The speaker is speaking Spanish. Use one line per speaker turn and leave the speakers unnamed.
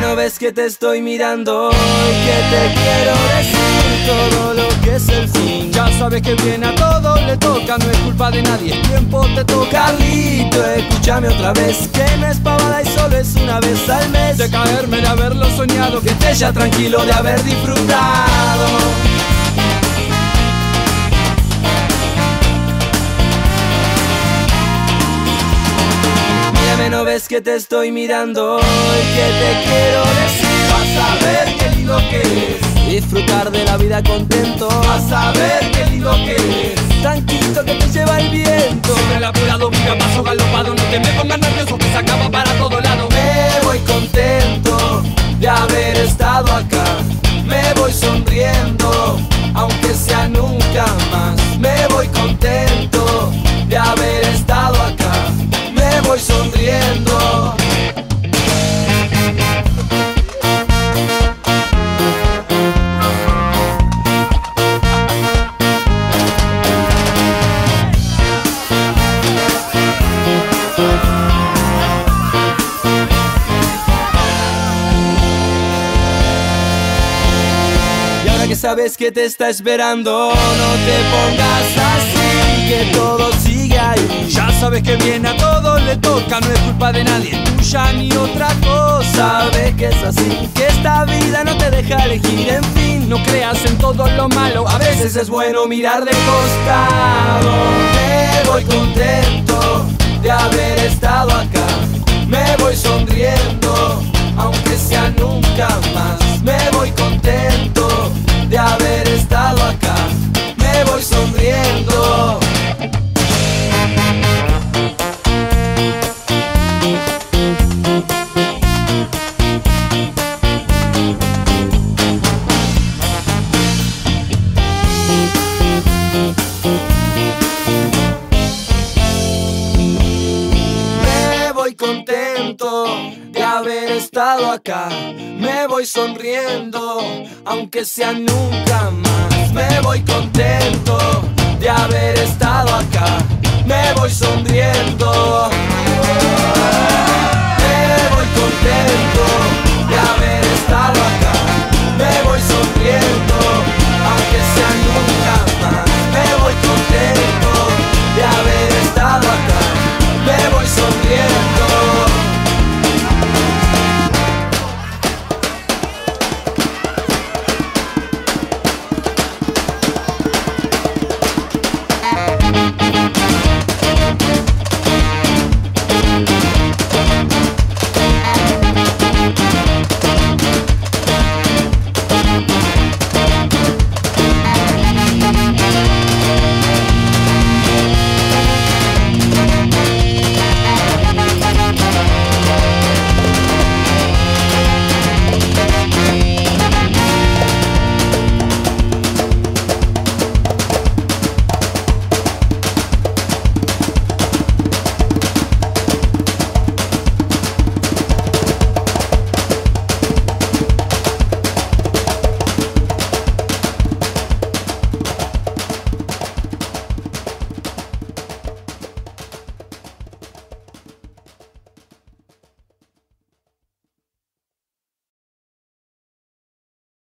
ves que te estoy mirando y que te quiero decir todo lo que es el fin.
Ya sabes que viene a todo le toca, no es culpa de nadie, el tiempo te toca.
Carlito, escúchame otra vez, que no es pavada y solo es una vez al mes.
De caerme, de haberlo soñado,
que esté ya tranquilo de haber disfrutado. Ves que te estoy mirando y que te quiero decir.
Vas a ver qué lindo que es.
Disfrutar de la vida contento.
Vas a ver qué lindo que es.
Tranquilo que te lleva el viento.
Sobre el apurado, mira paso galopado. No te me pongas nervioso que se acaba para todo lado.
Me voy contento de haber estado acá. Que sabes que te está esperando, no te pongas así, que todo sigue ahí.
Ya sabes que viene a todo le toca, no es culpa de nadie, tuya ni otra cosa.
Sabes que es así, que esta vida no te deja elegir, en fin.
No creas en todo lo malo,
A veces es bueno mirar de costado. Me voy contento de haber estado de haber estado acá. Me voy sonriendo, aunque sea nunca más. Me voy contento de haber estado acá. Me voy sonriendo,